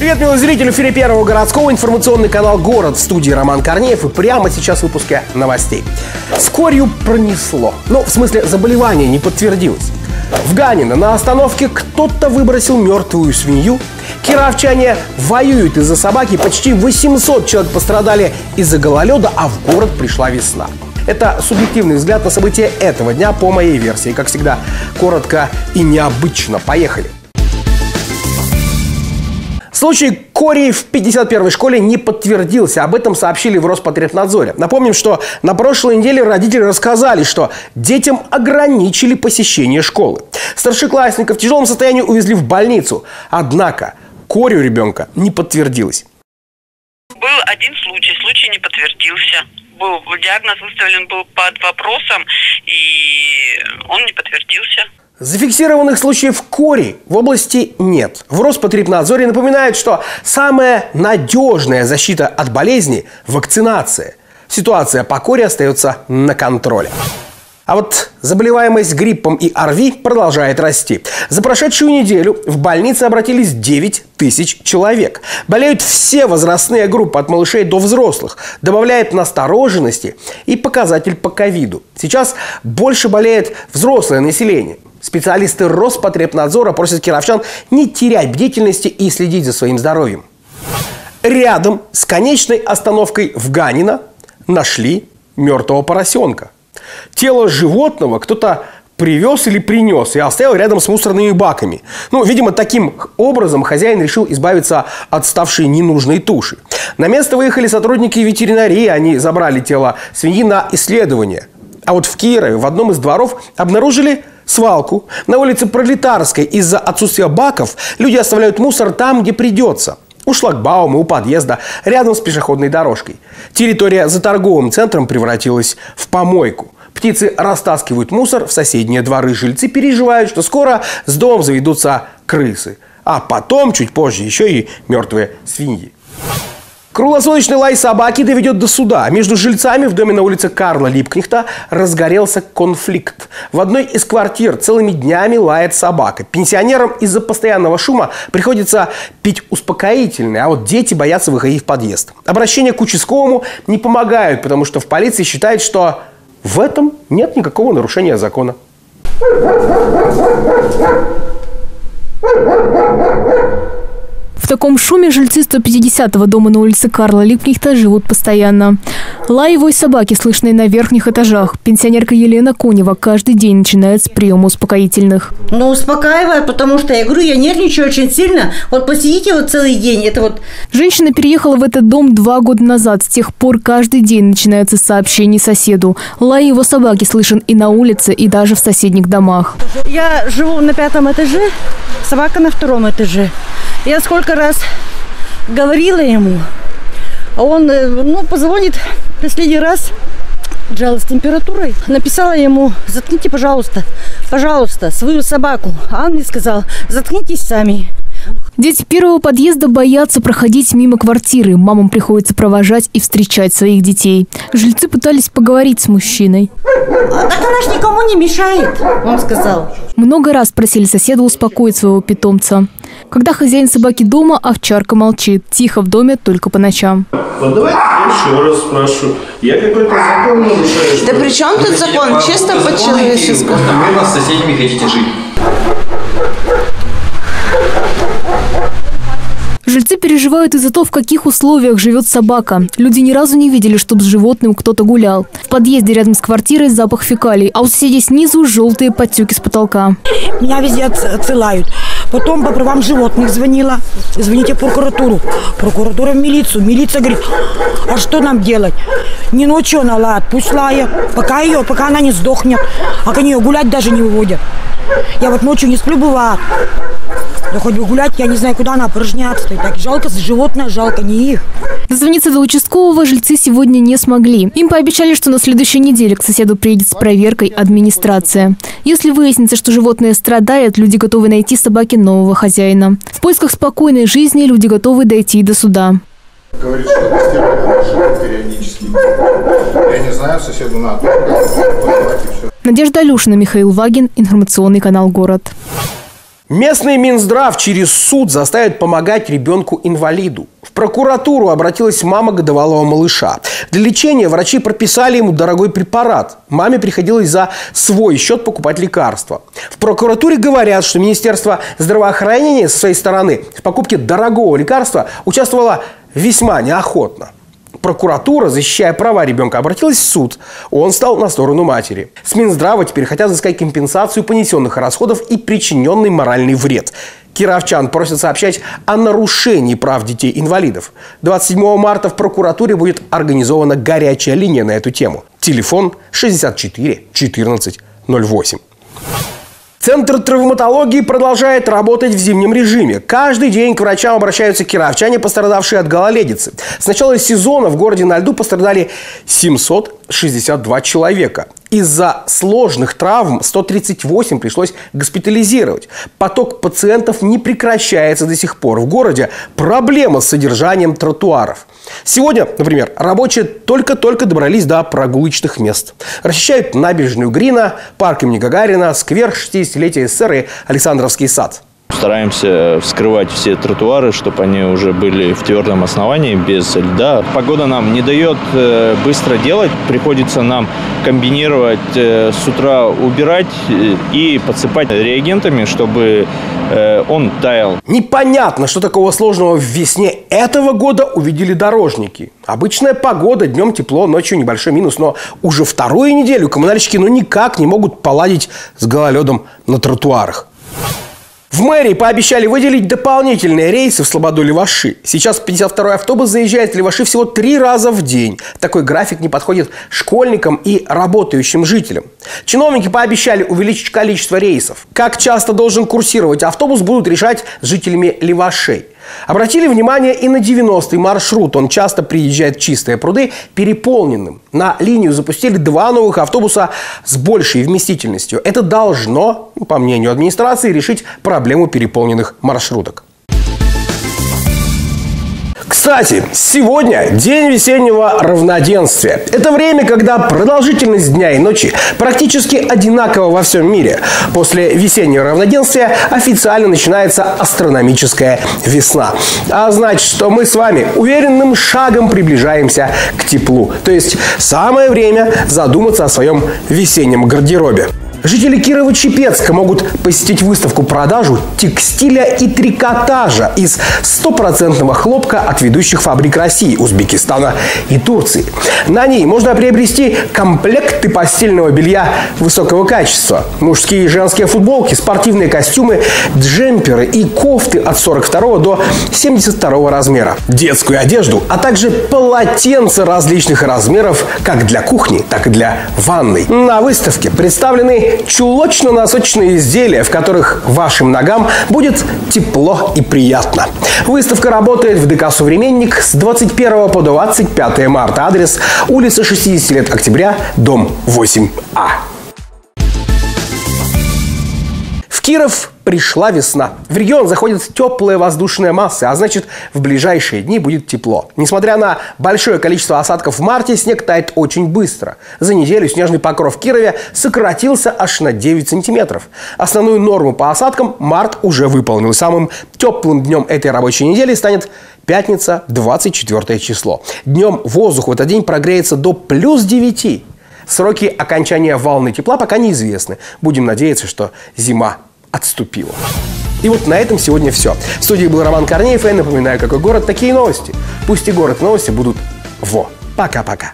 Привет, милый зритель! В эфире Первого городского информационный канал «Город» в студии Роман Корнеев. И прямо сейчас в выпуске новостей. С корью пронесло. Ну, в смысле, заболевание не подтвердилось. В Ганино на остановке кто-то выбросил мертвую свинью. Кировчане воюют из-за собаки. Почти 800 человек пострадали из-за гололеда, а в город пришла весна. Это субъективный взгляд на события этого дня по моей версии. Как всегда, коротко и необычно. Поехали! Случай Кори в 51-й школе не подтвердился. Об этом сообщили в Роспотребнадзоре. Напомним, что на прошлой неделе родители рассказали, что детям ограничили посещение школы. Старшеклассников в тяжелом состоянии увезли в больницу. Однако Кори у ребенка не подтвердилось. Был один случай, случай не подтвердился. Был диагноз выставлен был под вопросом, и он не подтвердился. Зафиксированных случаев кори в области нет. В Роспотребнадзоре напоминают, что самая надежная защита от болезни – вакцинация. Ситуация по кори остается на контроле. А вот заболеваемость гриппом и ОРВИ продолжает расти. За прошедшую неделю в больнице обратились 9 тысяч человек. Болеют все возрастные группы от малышей до взрослых. Добавляет настороженности и показатель по ковиду. Сейчас больше болеет взрослое население – Специалисты Роспотребнадзора просят кировчан не терять бдительности и следить за своим здоровьем. Рядом с конечной остановкой в Ганино нашли мертвого поросенка. Тело животного кто-то привез или принес и оставил рядом с мусорными баками. Ну, видимо, таким образом хозяин решил избавиться от ставшей ненужной туши. На место выехали сотрудники ветеринарии, они забрали тело свиньи на исследование. А вот в Кирове в одном из дворов обнаружили свалку. На улице Пролетарской из-за отсутствия баков люди оставляют мусор там, где придется. У шлагбаума, у подъезда, рядом с пешеходной дорожкой. Территория за торговым центром превратилась в помойку. Птицы растаскивают мусор в соседние дворы. Жильцы переживают, что скоро с домом заведутся крысы. А потом, чуть позже, еще и мертвые свиньи. Круглосуточный лай собаки доведет до суда. Между жильцами в доме на улице Карла Липкнихта разгорелся конфликт. В одной из квартир целыми днями лает собака. Пенсионерам из-за постоянного шума приходится пить успокоительное, а вот дети боятся выходить в подъезд. Обращения к участковому не помогают, потому что в полиции считают, что в этом нет никакого нарушения закона. В таком шуме жильцы 150-го дома на улице Карла Липкнихта живут постоянно. Лай и собаки, слышные на верхних этажах. Пенсионерка Елена Кунева каждый день начинает с приема успокоительных. Ну, успокаивает, потому что я говорю, я нервничаю очень сильно. Вот посидите вот целый день, это вот... Женщина переехала в этот дом два года назад. С тех пор каждый день начинается сообщение соседу. Лай его собаки слышен и на улице, и даже в соседних домах. Я живу на пятом этаже, собака на втором этаже. Я сколько раз говорила ему, а он, э, ну, позвонит последний раз, жалость с температурой. Написала ему, заткните, пожалуйста, пожалуйста, свою собаку. А он мне сказал, заткнитесь сами. Дети первого подъезда боятся проходить мимо квартиры. Мамам приходится провожать и встречать своих детей. Жильцы пытались поговорить с мужчиной. Так она ж никому не мешает, он сказал. Много раз просили соседа успокоить своего питомца. Когда хозяин собаки дома, овчарка молчит. Тихо в доме только по ночам. Вот давайте еще раз спрашиваю. Я какой-то закон нарушаю. Да при чем тут закон? Чисто по-человечески. Просто мирно с соседями хотите жить. Жильцы переживают из-за того, в каких условиях живет собака. Люди ни разу не видели, чтобы с животным кто-то гулял. В подъезде рядом с квартирой запах фекалий, а у соседей снизу желтые подтеки с потолка. Меня везде отсылают. Потом по правам животных звонила. Звоните в прокуратуру. Прокуратура в милицию. Милиция говорит, а что нам делать? Не ночью она лает, пусть лает. Пока ее, пока она не сдохнет. А к нее гулять даже не выводят. Я вот ночью не сплю, бывает. Да хоть бы гулять, я не знаю, куда она порожняться. Так жалко животное, жалко не их. Дозвониться до участкового жильцы сегодня не смогли. Им пообещали, что на следующей неделе к соседу приедет с проверкой администрация. Если выяснится, что животное страдает, люди готовы найти собаке нового хозяина. В поисках спокойной жизни люди готовы дойти до суда. Говорит, что тестирование периодически. Я не знаю, соседу надо. Надежда Алюшина, Михаил Вагин, информационный канал «Город». Местный Минздрав через суд заставит помогать ребенку-инвалиду. В прокуратуру обратилась мама годовалого малыша. Для лечения врачи прописали ему дорогой препарат. Маме приходилось за свой счет покупать лекарства. В прокуратуре говорят, что Министерство здравоохранения со своей стороны в покупке дорогого лекарства участвовало весьма неохотно. Прокуратура, защищая права ребенка, обратилась в суд. Он стал на сторону матери. С Минздрава теперь хотят взыскать компенсацию понесенных расходов и причиненный моральный вред. Кировчан просят сообщать о нарушении прав детей-инвалидов. 27 марта в прокуратуре будет организована горячая линия на эту тему. Телефон 64 14 08. Центр травматологии продолжает работать в зимнем режиме. Каждый день к врачам обращаются кировчане, пострадавшие от гололедицы. С начала сезона в городе на льду пострадали 762 человека. Из-за сложных травм 138 пришлось госпитализировать. Поток пациентов не прекращается до сих пор. В городе проблема с содержанием тротуаров. Сегодня, например, рабочие только-только добрались до прогулочных мест. Расчищают набережную Грина, парк имени Гагарина, сквер 60-летия СССР и Александровский сад. Стараемся вскрывать все тротуары, чтобы они уже были в твердом основании, без льда. Погода нам не дает э, быстро делать. Приходится нам комбинировать э, с утра убирать э, и подсыпать реагентами, чтобы он таял. Непонятно, что такого сложного в весне этого года увидели дорожники. Обычная погода, днем тепло, ночью небольшой минус, но уже вторую неделю коммунальщики ну никак не могут поладить с гололедом на тротуарах. В мэрии пообещали выделить дополнительные рейсы в Слободу-Леваши. Сейчас 52-й автобус заезжает в Леваши всего три раза в день. Такой график не подходит школьникам и работающим жителям. Чиновники пообещали увеличить количество рейсов. Как часто должен курсировать автобус, будут решать жителями Левашей. Обратили внимание и на 90-й маршрут. Он часто приезжает в чистые пруды переполненным. На линию запустили два новых автобуса с большей вместительностью. Это должно, по мнению администрации, решить проблему переполненных маршруток. Кстати, сегодня день весеннего равноденствия. Это время, когда продолжительность дня и ночи практически одинакова во всем мире. После весеннего равноденствия официально начинается астрономическая весна. А значит, что мы с вами уверенным шагом приближаемся к теплу. То есть самое время задуматься о своем весеннем гардеробе. Жители Кирова-Чепецка могут посетить выставку-продажу текстиля и трикотажа из стопроцентного хлопка от ведущих фабрик России, Узбекистана и Турции. На ней можно приобрести комплекты постельного белья высокого качества. Мужские и женские футболки, спортивные костюмы, джемперы и кофты от 42 до 72 размера. Детскую одежду, а также полотенца различных размеров как для кухни, так и для ванной. На выставке представлены чулочно-носочные изделия, в которых вашим ногам будет тепло и приятно. Выставка работает в ДК «Современник» с 21 по 25 марта. Адрес улица 60 лет октября, дом 8А. В Киров пришла весна. В регион заходят теплые воздушные массы, а значит в ближайшие дни будет тепло. Несмотря на большое количество осадков в марте, снег тает очень быстро. За неделю снежный покров в Кирове сократился аж на 9 сантиметров. Основную норму по осадкам март уже выполнил. Самым теплым днем этой рабочей недели станет пятница, 24 число. Днем воздух в этот день прогреется до плюс 9. Сроки окончания волны тепла пока неизвестны. Будем надеяться, что зима отступила. И вот на этом сегодня все. В студии был Роман Корнеев, и я напоминаю, какой город, такие новости. Пусть и город новости будут во. Пока-пока.